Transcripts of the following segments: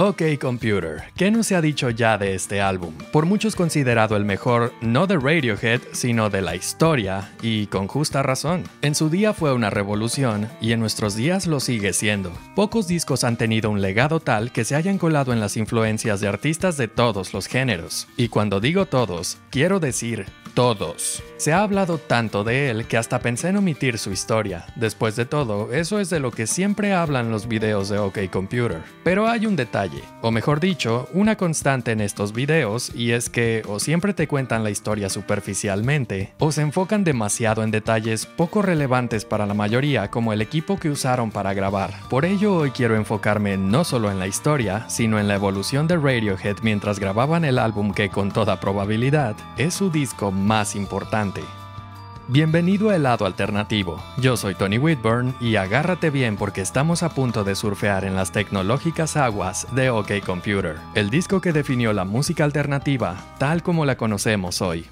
OK Computer, ¿qué no se ha dicho ya de este álbum? Por muchos considerado el mejor no de Radiohead, sino de la historia, y con justa razón. En su día fue una revolución, y en nuestros días lo sigue siendo. Pocos discos han tenido un legado tal que se hayan colado en las influencias de artistas de todos los géneros. Y cuando digo todos, quiero decir todos. Se ha hablado tanto de él que hasta pensé en omitir su historia. Después de todo, eso es de lo que siempre hablan los videos de OK Computer. Pero hay un detalle, o mejor dicho, una constante en estos videos, y es que o siempre te cuentan la historia superficialmente, o se enfocan demasiado en detalles poco relevantes para la mayoría, como el equipo que usaron para grabar. Por ello hoy quiero enfocarme no solo en la historia, sino en la evolución de Radiohead mientras grababan el álbum que con toda probabilidad es su disco más importante. Bienvenido al lado alternativo. Yo soy Tony Whitburn y agárrate bien porque estamos a punto de surfear en las tecnológicas aguas de OK Computer, el disco que definió la música alternativa tal como la conocemos hoy.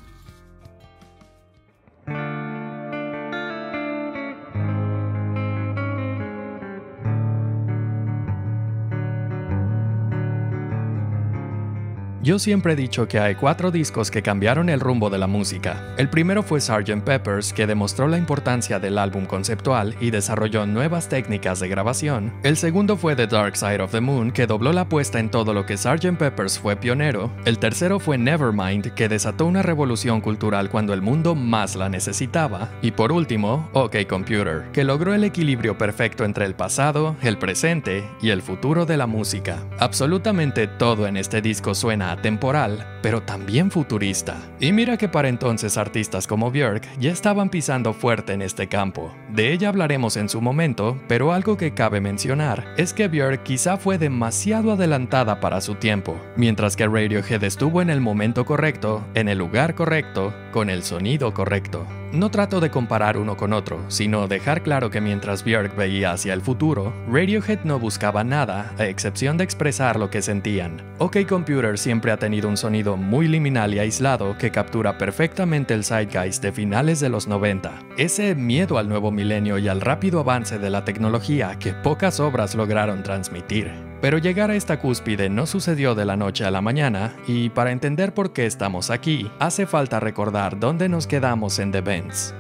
Yo siempre he dicho que hay cuatro discos que cambiaron el rumbo de la música. El primero fue Sgt. Peppers, que demostró la importancia del álbum conceptual y desarrolló nuevas técnicas de grabación. El segundo fue The Dark Side of the Moon, que dobló la apuesta en todo lo que Sgt. Peppers fue pionero. El tercero fue Nevermind, que desató una revolución cultural cuando el mundo más la necesitaba. Y por último, OK Computer, que logró el equilibrio perfecto entre el pasado, el presente y el futuro de la música. Absolutamente todo en este disco suena temporal, pero también futurista. Y mira que para entonces artistas como Björk ya estaban pisando fuerte en este campo. De ella hablaremos en su momento, pero algo que cabe mencionar es que Björk quizá fue demasiado adelantada para su tiempo, mientras que Radiohead estuvo en el momento correcto, en el lugar correcto, con el sonido correcto. No trato de comparar uno con otro, sino dejar claro que mientras Björk veía hacia el futuro, Radiohead no buscaba nada, a excepción de expresar lo que sentían. OK Computer siempre ha tenido un sonido muy liminal y aislado que captura perfectamente el zeitgeist de finales de los 90. Ese miedo al nuevo milenio y al rápido avance de la tecnología que pocas obras lograron transmitir. Pero llegar a esta cúspide no sucedió de la noche a la mañana y para entender por qué estamos aquí, hace falta recordar dónde nos quedamos en The Benz.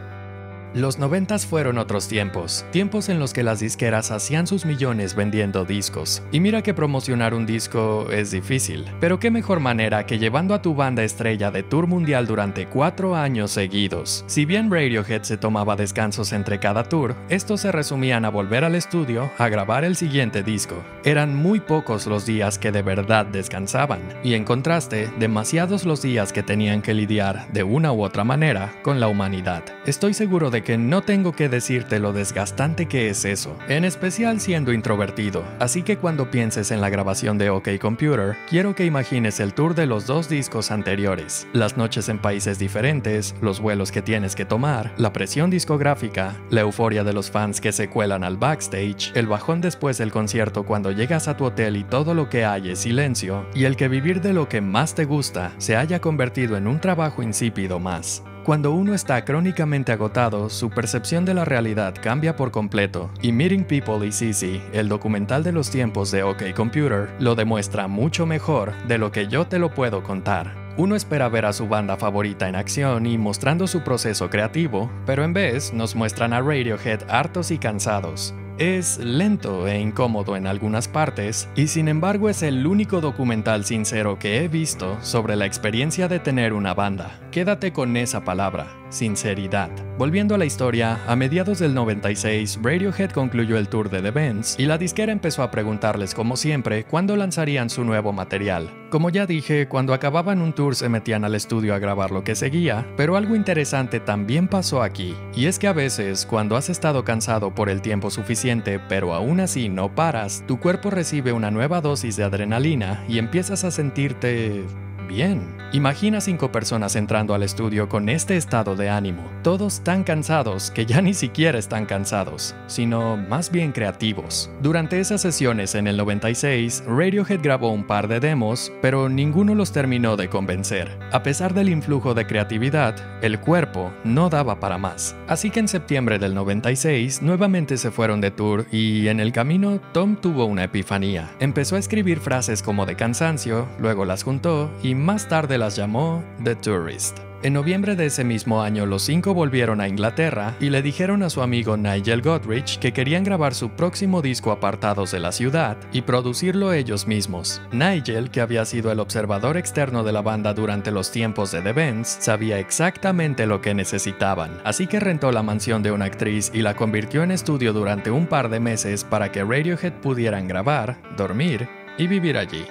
Los noventas fueron otros tiempos, tiempos en los que las disqueras hacían sus millones vendiendo discos. Y mira que promocionar un disco es difícil, pero qué mejor manera que llevando a tu banda estrella de tour mundial durante cuatro años seguidos. Si bien Radiohead se tomaba descansos entre cada tour, estos se resumían a volver al estudio a grabar el siguiente disco. Eran muy pocos los días que de verdad descansaban, y en contraste, demasiados los días que tenían que lidiar de una u otra manera con la humanidad. Estoy seguro de que no tengo que decirte lo desgastante que es eso, en especial siendo introvertido, así que cuando pienses en la grabación de OK Computer, quiero que imagines el tour de los dos discos anteriores, las noches en países diferentes, los vuelos que tienes que tomar, la presión discográfica, la euforia de los fans que se cuelan al backstage, el bajón después del concierto cuando llegas a tu hotel y todo lo que hay es silencio, y el que vivir de lo que más te gusta se haya convertido en un trabajo insípido más. Cuando uno está crónicamente agotado, su percepción de la realidad cambia por completo, y Meeting People is Easy, el documental de los tiempos de OK Computer, lo demuestra mucho mejor de lo que yo te lo puedo contar. Uno espera ver a su banda favorita en acción y mostrando su proceso creativo, pero en vez nos muestran a Radiohead hartos y cansados. Es lento e incómodo en algunas partes, y sin embargo es el único documental sincero que he visto sobre la experiencia de tener una banda. Quédate con esa palabra, sinceridad. Volviendo a la historia, a mediados del 96, Radiohead concluyó el tour de The Benz y la disquera empezó a preguntarles como siempre cuándo lanzarían su nuevo material. Como ya dije, cuando acababan un tour se metían al estudio a grabar lo que seguía, pero algo interesante también pasó aquí, y es que a veces, cuando has estado cansado por el tiempo suficiente, pero aún así no paras, tu cuerpo recibe una nueva dosis de adrenalina y empiezas a sentirte Bien, imagina cinco personas entrando al estudio con este estado de ánimo, todos tan cansados que ya ni siquiera están cansados, sino más bien creativos. Durante esas sesiones en el 96, Radiohead grabó un par de demos, pero ninguno los terminó de convencer. A pesar del influjo de creatividad, el cuerpo no daba para más. Así que en septiembre del 96 nuevamente se fueron de tour y en el camino Tom tuvo una epifanía. Empezó a escribir frases como de cansancio, luego las juntó y más tarde las llamó The Tourist. En noviembre de ese mismo año, los cinco volvieron a Inglaterra y le dijeron a su amigo Nigel Godrich que querían grabar su próximo disco apartados de la ciudad y producirlo ellos mismos. Nigel, que había sido el observador externo de la banda durante los tiempos de The Bends, sabía exactamente lo que necesitaban, así que rentó la mansión de una actriz y la convirtió en estudio durante un par de meses para que Radiohead pudieran grabar, dormir y vivir allí.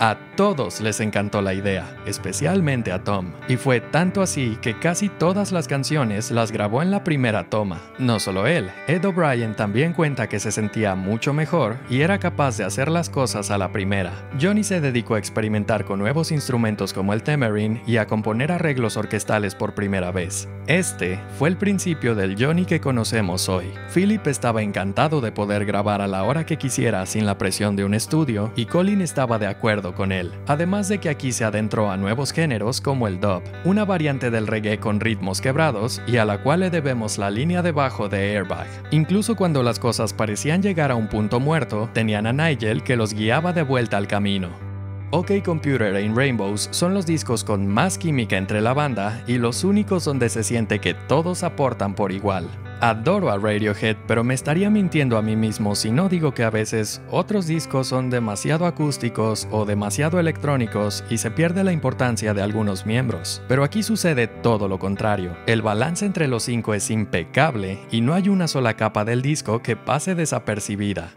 A todos les encantó la idea, especialmente a Tom, y fue tanto así que casi todas las canciones las grabó en la primera toma. No solo él, Ed O'Brien también cuenta que se sentía mucho mejor y era capaz de hacer las cosas a la primera. Johnny se dedicó a experimentar con nuevos instrumentos como el Temerin y a componer arreglos orquestales por primera vez. Este fue el principio del Johnny que conocemos hoy. Philip estaba encantado de poder grabar a la hora que quisiera sin la presión de un estudio y Colin estaba de acuerdo con él, además de que aquí se adentró a nuevos géneros como el dub, una variante del reggae con ritmos quebrados y a la cual le debemos la línea de bajo de Airbag. Incluso cuando las cosas parecían llegar a un punto muerto, tenían a Nigel que los guiaba de vuelta al camino. OK Computer e In Rainbows son los discos con más química entre la banda y los únicos donde se siente que todos aportan por igual. Adoro a Radiohead, pero me estaría mintiendo a mí mismo si no digo que a veces otros discos son demasiado acústicos o demasiado electrónicos y se pierde la importancia de algunos miembros. Pero aquí sucede todo lo contrario. El balance entre los cinco es impecable y no hay una sola capa del disco que pase desapercibida.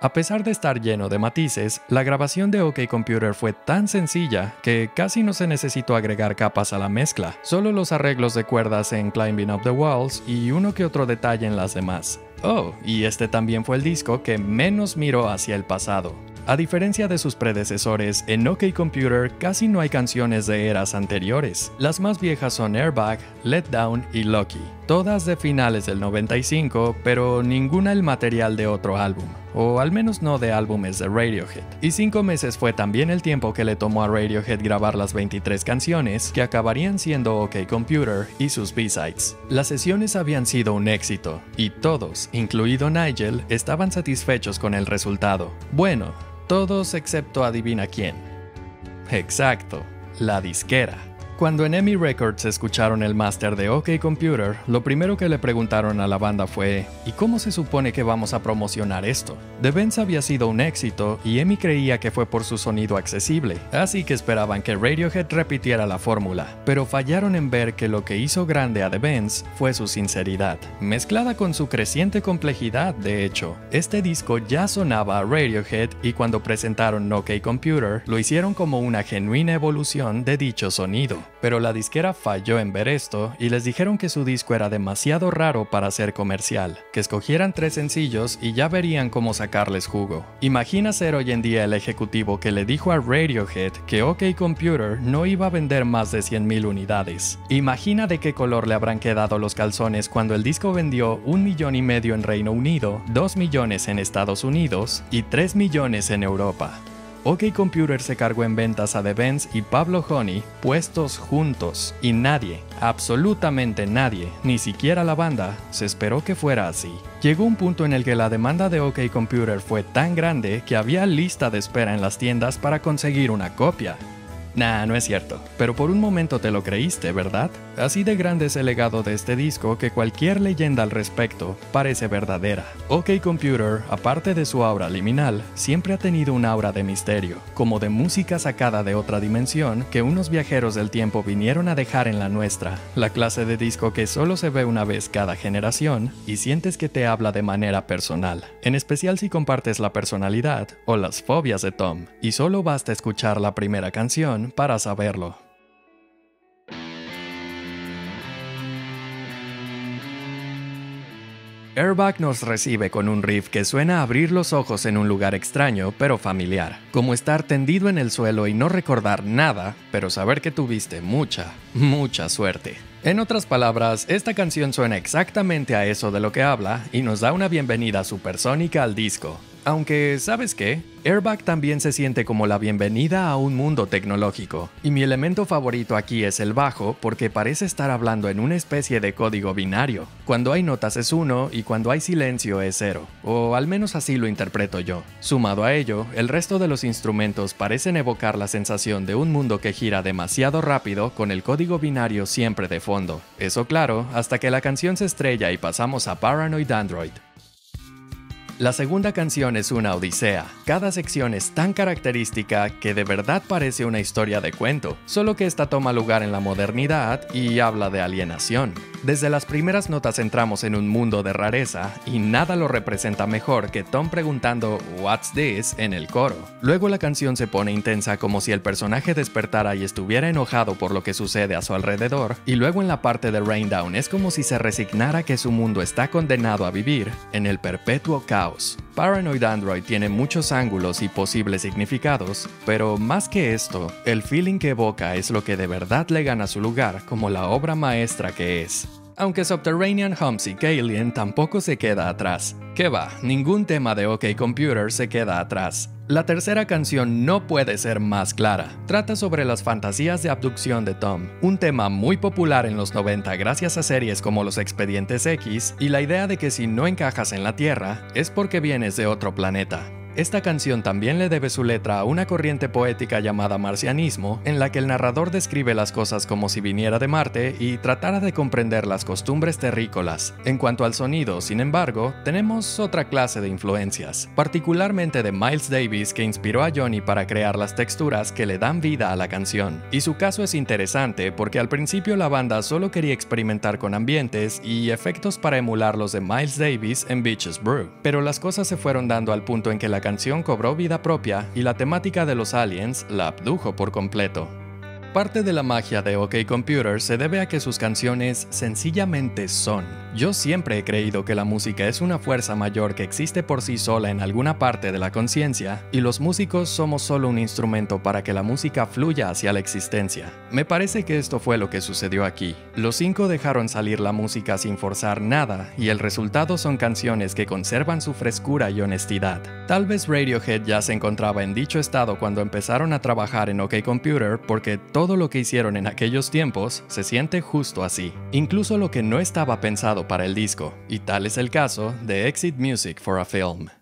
A pesar de estar lleno de matices, la grabación de OK Computer fue tan sencilla que casi no se necesitó agregar capas a la mezcla, solo los arreglos de cuerdas en Climbing Up the Walls y uno que otro detalle en las demás. Oh, y este también fue el disco que menos miró hacia el pasado. A diferencia de sus predecesores, en OK Computer casi no hay canciones de eras anteriores. Las más viejas son Airbag, Let Down y Lucky, todas de finales del 95, pero ninguna el material de otro álbum o al menos no de álbumes de Radiohead. Y cinco meses fue también el tiempo que le tomó a Radiohead grabar las 23 canciones que acabarían siendo OK Computer y sus B-sides. Las sesiones habían sido un éxito, y todos, incluido Nigel, estaban satisfechos con el resultado. Bueno, todos excepto adivina quién. Exacto, la disquera. Cuando en EMI Records escucharon el máster de OK Computer, lo primero que le preguntaron a la banda fue, ¿y cómo se supone que vamos a promocionar esto? The Benz había sido un éxito y EMI creía que fue por su sonido accesible, así que esperaban que Radiohead repitiera la fórmula, pero fallaron en ver que lo que hizo grande a The Benz fue su sinceridad, mezclada con su creciente complejidad, de hecho. Este disco ya sonaba a Radiohead y cuando presentaron OK Computer, lo hicieron como una genuina evolución de dicho sonido. Pero la disquera falló en ver esto y les dijeron que su disco era demasiado raro para ser comercial, que escogieran tres sencillos y ya verían cómo sacarles jugo. Imagina ser hoy en día el ejecutivo que le dijo a Radiohead que OK Computer no iba a vender más de 100.000 unidades. Imagina de qué color le habrán quedado los calzones cuando el disco vendió un millón y medio en Reino Unido, 2 millones en Estados Unidos y 3 millones en Europa. OK Computer se cargó en ventas a The Benz y Pablo Honey puestos juntos y nadie, absolutamente nadie, ni siquiera la banda, se esperó que fuera así. Llegó un punto en el que la demanda de OK Computer fue tan grande que había lista de espera en las tiendas para conseguir una copia. Nah, no es cierto, pero por un momento te lo creíste, ¿verdad? Así de grande es el legado de este disco que cualquier leyenda al respecto parece verdadera. OK Computer, aparte de su aura liminal, siempre ha tenido un aura de misterio, como de música sacada de otra dimensión que unos viajeros del tiempo vinieron a dejar en la nuestra, la clase de disco que solo se ve una vez cada generación y sientes que te habla de manera personal, en especial si compartes la personalidad o las fobias de Tom, y solo basta escuchar la primera canción para saberlo. Airbag nos recibe con un riff que suena a abrir los ojos en un lugar extraño pero familiar, como estar tendido en el suelo y no recordar nada, pero saber que tuviste mucha, mucha suerte. En otras palabras, esta canción suena exactamente a eso de lo que habla y nos da una bienvenida supersónica al disco. Aunque, ¿sabes qué? Airbag también se siente como la bienvenida a un mundo tecnológico, y mi elemento favorito aquí es el bajo porque parece estar hablando en una especie de código binario. Cuando hay notas es 1 y cuando hay silencio es 0, o al menos así lo interpreto yo. Sumado a ello, el resto de los instrumentos parecen evocar la sensación de un mundo que gira demasiado rápido con el código binario siempre de fondo. Eso claro, hasta que la canción se estrella y pasamos a Paranoid Android. La segunda canción es una odisea. Cada sección es tan característica que de verdad parece una historia de cuento, solo que esta toma lugar en la modernidad y habla de alienación. Desde las primeras notas entramos en un mundo de rareza y nada lo representa mejor que Tom preguntando What's this en el coro. Luego la canción se pone intensa como si el personaje despertara y estuviera enojado por lo que sucede a su alrededor, y luego en la parte de Rain Down es como si se resignara que su mundo está condenado a vivir en el perpetuo caos Paranoid Android tiene muchos ángulos y posibles significados, pero más que esto, el feeling que evoca es lo que de verdad le gana su lugar como la obra maestra que es. Aunque Subterranean Homesick Alien tampoco se queda atrás. Que va, ningún tema de OK Computer se queda atrás. La tercera canción no puede ser más clara. Trata sobre las fantasías de abducción de Tom, un tema muy popular en los 90 gracias a series como Los Expedientes X y la idea de que si no encajas en la Tierra es porque vienes de otro planeta. Esta canción también le debe su letra a una corriente poética llamada marcianismo, en la que el narrador describe las cosas como si viniera de Marte y tratara de comprender las costumbres terrícolas. En cuanto al sonido, sin embargo, tenemos otra clase de influencias, particularmente de Miles Davis que inspiró a Johnny para crear las texturas que le dan vida a la canción. Y su caso es interesante porque al principio la banda solo quería experimentar con ambientes y efectos para emular los de Miles Davis en Beaches Brew, pero las cosas se fueron dando al punto en que la canción cobró vida propia y la temática de los aliens la abdujo por completo. Parte de la magia de OK Computer se debe a que sus canciones sencillamente son. Yo siempre he creído que la música es una fuerza mayor que existe por sí sola en alguna parte de la conciencia, y los músicos somos solo un instrumento para que la música fluya hacia la existencia. Me parece que esto fue lo que sucedió aquí. Los cinco dejaron salir la música sin forzar nada, y el resultado son canciones que conservan su frescura y honestidad. Tal vez Radiohead ya se encontraba en dicho estado cuando empezaron a trabajar en OK Computer porque todo lo que hicieron en aquellos tiempos se siente justo así, incluso lo que no estaba pensado para el disco, y tal es el caso de Exit Music for a Film.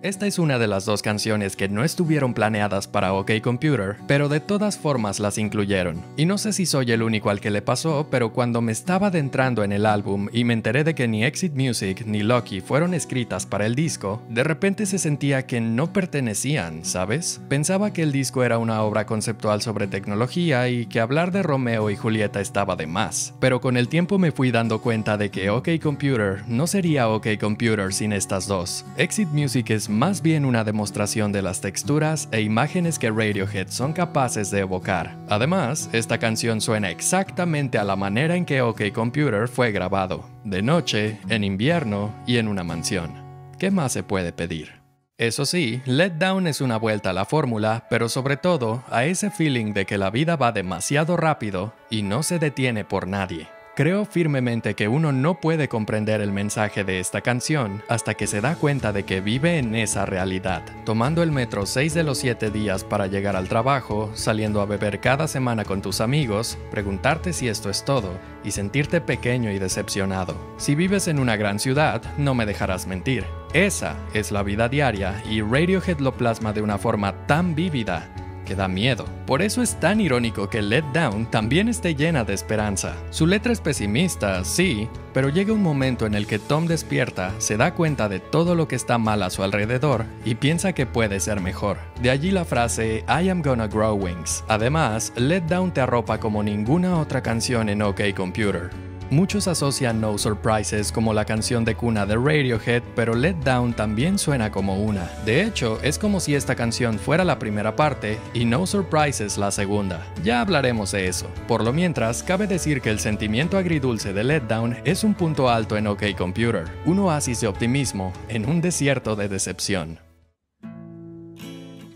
Esta es una de las dos canciones que no estuvieron planeadas para OK Computer, pero de todas formas las incluyeron. Y no sé si soy el único al que le pasó, pero cuando me estaba adentrando en el álbum y me enteré de que ni Exit Music ni Lucky fueron escritas para el disco, de repente se sentía que no pertenecían, ¿sabes? Pensaba que el disco era una obra conceptual sobre tecnología y que hablar de Romeo y Julieta estaba de más. Pero con el tiempo me fui dando cuenta de que OK Computer no sería OK Computer sin estas dos. Exit Music es más bien una demostración de las texturas e imágenes que Radiohead son capaces de evocar. Además, esta canción suena exactamente a la manera en que OK Computer fue grabado, de noche, en invierno y en una mansión. ¿Qué más se puede pedir? Eso sí, Let Down es una vuelta a la fórmula, pero sobre todo a ese feeling de que la vida va demasiado rápido y no se detiene por nadie. Creo firmemente que uno no puede comprender el mensaje de esta canción hasta que se da cuenta de que vive en esa realidad, tomando el metro 6 de los 7 días para llegar al trabajo, saliendo a beber cada semana con tus amigos, preguntarte si esto es todo y sentirte pequeño y decepcionado. Si vives en una gran ciudad, no me dejarás mentir. Esa es la vida diaria y Radiohead lo plasma de una forma tan vívida que da miedo. Por eso es tan irónico que Let Down también esté llena de esperanza. Su letra es pesimista, sí, pero llega un momento en el que Tom despierta, se da cuenta de todo lo que está mal a su alrededor y piensa que puede ser mejor. De allí la frase I am gonna grow wings. Además, Let Down te arropa como ninguna otra canción en OK Computer. Muchos asocian No Surprises como la canción de cuna de Radiohead, pero Let Down también suena como una. De hecho, es como si esta canción fuera la primera parte y No Surprises la segunda. Ya hablaremos de eso. Por lo mientras, cabe decir que el sentimiento agridulce de Let Down es un punto alto en OK Computer, un oasis de optimismo en un desierto de decepción.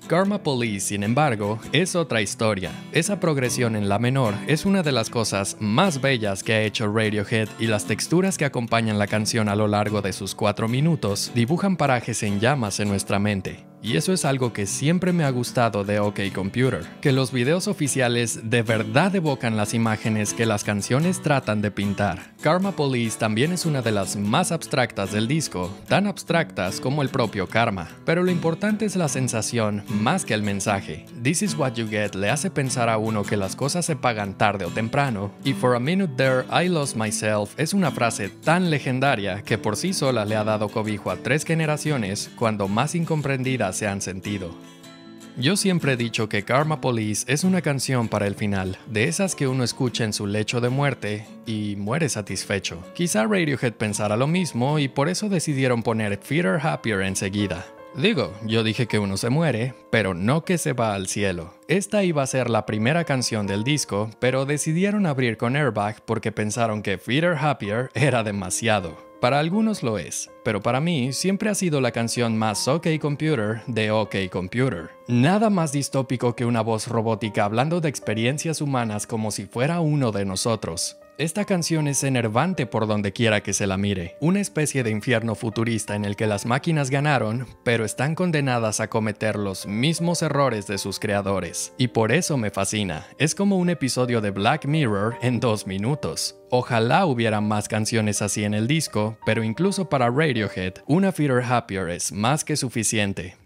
Karma Police, sin embargo, es otra historia. Esa progresión en la menor es una de las cosas más bellas que ha hecho Radiohead y las texturas que acompañan la canción a lo largo de sus cuatro minutos dibujan parajes en llamas en nuestra mente. Y eso es algo que siempre me ha gustado de OK Computer, que los videos oficiales de verdad evocan las imágenes que las canciones tratan de pintar. Karma Police también es una de las más abstractas del disco, tan abstractas como el propio Karma, pero lo importante es la sensación más que el mensaje. This is what you get le hace pensar a uno que las cosas se pagan tarde o temprano, y For a Minute There I Lost Myself es una frase tan legendaria que por sí sola le ha dado cobijo a tres generaciones cuando más se han sentido. Yo siempre he dicho que Karma Police es una canción para el final, de esas que uno escucha en su lecho de muerte y muere satisfecho. Quizá Radiohead pensara lo mismo y por eso decidieron poner Fear Happier enseguida. Digo, yo dije que uno se muere, pero no que se va al cielo. Esta iba a ser la primera canción del disco, pero decidieron abrir con Airbag porque pensaron que Fear Happier era demasiado. Para algunos lo es, pero para mí siempre ha sido la canción más OK Computer de OK Computer. Nada más distópico que una voz robótica hablando de experiencias humanas como si fuera uno de nosotros. Esta canción es enervante por donde quiera que se la mire, una especie de infierno futurista en el que las máquinas ganaron, pero están condenadas a cometer los mismos errores de sus creadores. Y por eso me fascina, es como un episodio de Black Mirror en dos minutos. Ojalá hubiera más canciones así en el disco, pero incluso para Radiohead, una Feeder Happier es más que suficiente.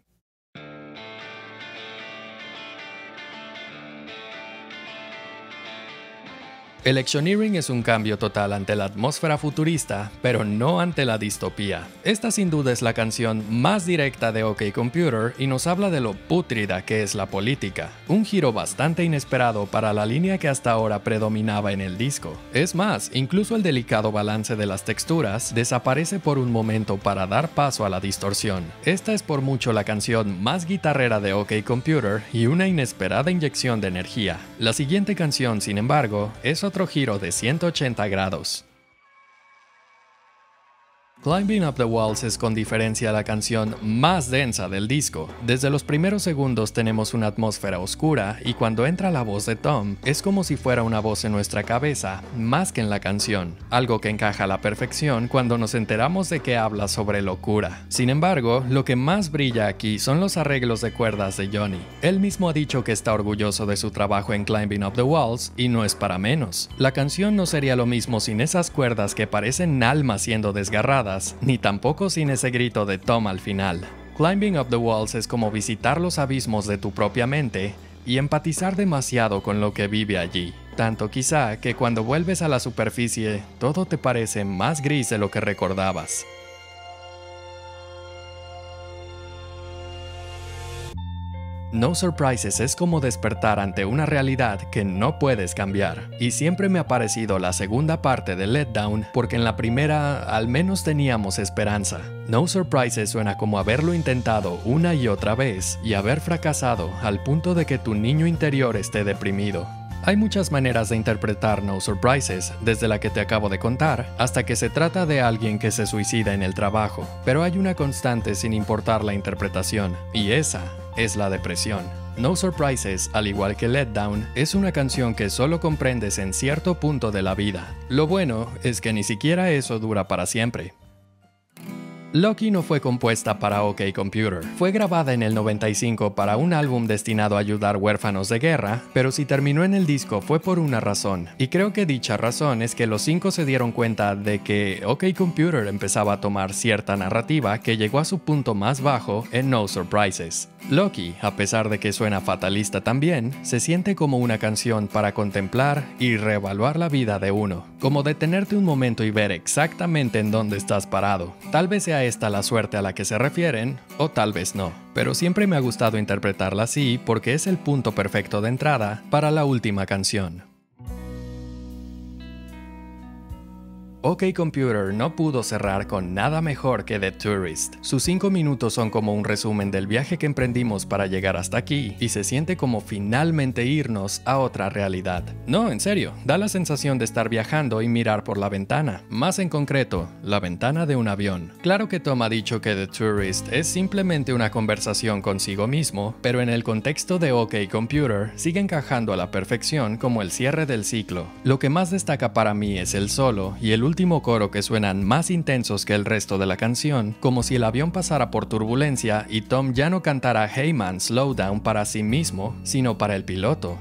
Electioneering es un cambio total ante la atmósfera futurista, pero no ante la distopía. Esta sin duda es la canción más directa de OK Computer y nos habla de lo pútrida que es la política, un giro bastante inesperado para la línea que hasta ahora predominaba en el disco. Es más, incluso el delicado balance de las texturas desaparece por un momento para dar paso a la distorsión. Esta es por mucho la canción más guitarrera de OK Computer y una inesperada inyección de energía. La siguiente canción, sin embargo, es otra giro de 180 grados. Climbing Up the Walls es con diferencia la canción más densa del disco. Desde los primeros segundos tenemos una atmósfera oscura y cuando entra la voz de Tom es como si fuera una voz en nuestra cabeza más que en la canción, algo que encaja a la perfección cuando nos enteramos de que habla sobre locura. Sin embargo, lo que más brilla aquí son los arreglos de cuerdas de Johnny. Él mismo ha dicho que está orgulloso de su trabajo en Climbing Up the Walls y no es para menos. La canción no sería lo mismo sin esas cuerdas que parecen almas siendo desgarradas ni tampoco sin ese grito de Tom al final. Climbing up the walls es como visitar los abismos de tu propia mente y empatizar demasiado con lo que vive allí. Tanto quizá que cuando vuelves a la superficie, todo te parece más gris de lo que recordabas. No Surprises es como despertar ante una realidad que no puedes cambiar. Y siempre me ha parecido la segunda parte de Let Down porque en la primera al menos teníamos esperanza. No Surprises suena como haberlo intentado una y otra vez y haber fracasado al punto de que tu niño interior esté deprimido. Hay muchas maneras de interpretar No Surprises, desde la que te acabo de contar, hasta que se trata de alguien que se suicida en el trabajo, pero hay una constante sin importar la interpretación, y esa es la depresión. No Surprises, al igual que Let Down, es una canción que solo comprendes en cierto punto de la vida. Lo bueno es que ni siquiera eso dura para siempre. Lucky no fue compuesta para OK Computer. Fue grabada en el 95 para un álbum destinado a ayudar huérfanos de guerra, pero si terminó en el disco fue por una razón. Y creo que dicha razón es que los cinco se dieron cuenta de que OK Computer empezaba a tomar cierta narrativa que llegó a su punto más bajo en No Surprises. Loki, a pesar de que suena fatalista también, se siente como una canción para contemplar y reevaluar la vida de uno, como detenerte un momento y ver exactamente en dónde estás parado. Tal vez sea esta la suerte a la que se refieren, o tal vez no, pero siempre me ha gustado interpretarla así porque es el punto perfecto de entrada para la última canción. OK Computer no pudo cerrar con nada mejor que The Tourist. Sus 5 minutos son como un resumen del viaje que emprendimos para llegar hasta aquí y se siente como finalmente irnos a otra realidad. No, en serio, da la sensación de estar viajando y mirar por la ventana, más en concreto, la ventana de un avión. Claro que Tom ha dicho que The Tourist es simplemente una conversación consigo mismo, pero en el contexto de OK Computer sigue encajando a la perfección como el cierre del ciclo. Lo que más destaca para mí es el solo y el último último coro que suenan más intensos que el resto de la canción, como si el avión pasara por turbulencia y Tom ya no cantara Hey Man, Slow Down para sí mismo, sino para el piloto.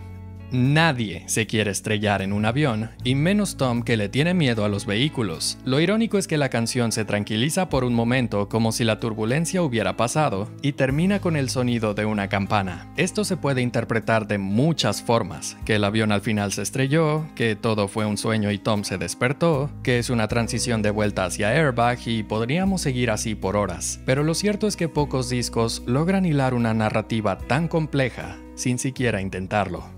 Nadie se quiere estrellar en un avión, y menos Tom que le tiene miedo a los vehículos. Lo irónico es que la canción se tranquiliza por un momento como si la turbulencia hubiera pasado, y termina con el sonido de una campana. Esto se puede interpretar de muchas formas, que el avión al final se estrelló, que todo fue un sueño y Tom se despertó, que es una transición de vuelta hacia airbag y podríamos seguir así por horas. Pero lo cierto es que pocos discos logran hilar una narrativa tan compleja sin siquiera intentarlo.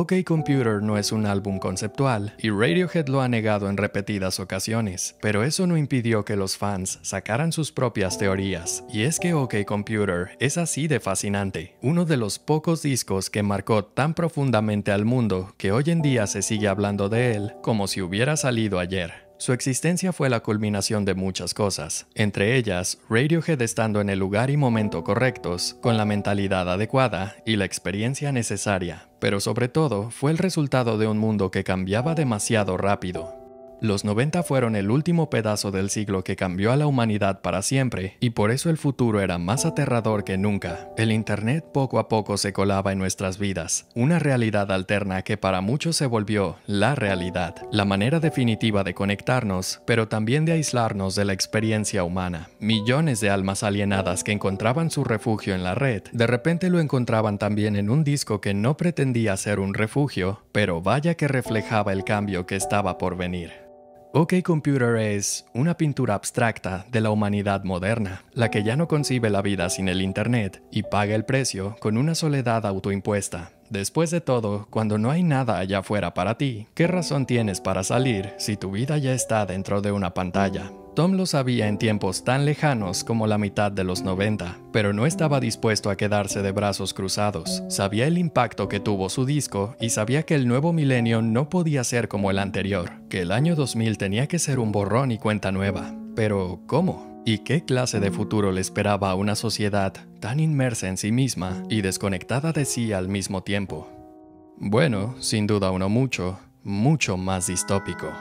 OK Computer no es un álbum conceptual y Radiohead lo ha negado en repetidas ocasiones, pero eso no impidió que los fans sacaran sus propias teorías. Y es que OK Computer es así de fascinante, uno de los pocos discos que marcó tan profundamente al mundo que hoy en día se sigue hablando de él como si hubiera salido ayer. Su existencia fue la culminación de muchas cosas, entre ellas Radiohead estando en el lugar y momento correctos, con la mentalidad adecuada y la experiencia necesaria, pero sobre todo fue el resultado de un mundo que cambiaba demasiado rápido. Los 90 fueron el último pedazo del siglo que cambió a la humanidad para siempre, y por eso el futuro era más aterrador que nunca. El Internet poco a poco se colaba en nuestras vidas, una realidad alterna que para muchos se volvió la realidad, la manera definitiva de conectarnos, pero también de aislarnos de la experiencia humana. Millones de almas alienadas que encontraban su refugio en la red, de repente lo encontraban también en un disco que no pretendía ser un refugio, pero vaya que reflejaba el cambio que estaba por venir. OK Computer es una pintura abstracta de la humanidad moderna, la que ya no concibe la vida sin el Internet y paga el precio con una soledad autoimpuesta. Después de todo, cuando no hay nada allá afuera para ti, ¿qué razón tienes para salir si tu vida ya está dentro de una pantalla? Tom lo sabía en tiempos tan lejanos como la mitad de los 90, pero no estaba dispuesto a quedarse de brazos cruzados. Sabía el impacto que tuvo su disco y sabía que el nuevo milenio no podía ser como el anterior, que el año 2000 tenía que ser un borrón y cuenta nueva. Pero, ¿cómo? ¿Y qué clase de futuro le esperaba a una sociedad tan inmersa en sí misma y desconectada de sí al mismo tiempo? Bueno, sin duda uno mucho, mucho más distópico.